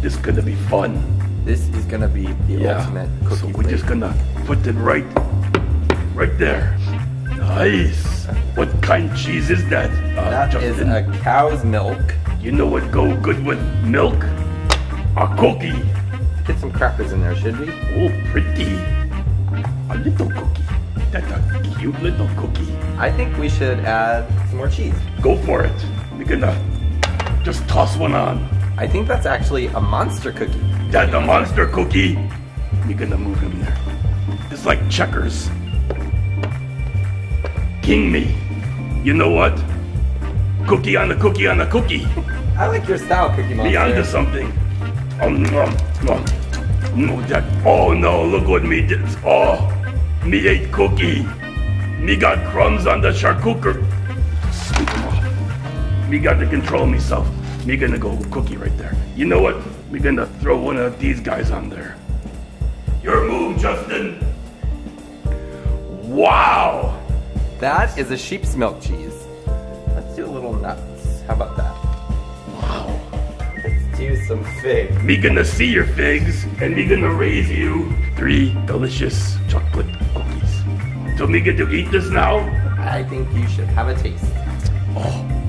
This is gonna be fun. This is gonna be the Yeah. ultimate So we're just gonna put it right, right there. Nice. What kind of cheese is that? Uh, That is Justin? a cow's milk. You know what go good with milk? A cookie. Get some crackers in there, should we? Oh, pretty. A little cookie. That's a cute little cookie. I think we should add some more cheese. Go for it. We're gonna just toss one on. I think that's actually a monster cookie. That's a monster cookie. You're gonna move him there. It's like checkers. King me. You know what? Cookie on the cookie on the cookie. I like your style, Cookie Monster. Me onto something. Oh, no, no. No, that. Oh, no, look what me did. Oh, me ate cookie. Me got crumbs on the charcuterie. Sweep 'em off. Me got to control myself. Me gonna go cookie right there. You know what? Me gonna throw one of these guys on there. Your move, Justin. Wow. That is a sheep's milk cheese. Let's do a little nuts. How about that? Wow. Let's do some figs. Me gonna see your figs, and me gonna raise you three delicious chocolate cookies. So me get to eat this now? I think you should have a taste. Oh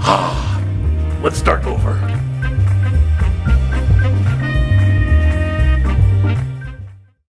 Ah, let's start over.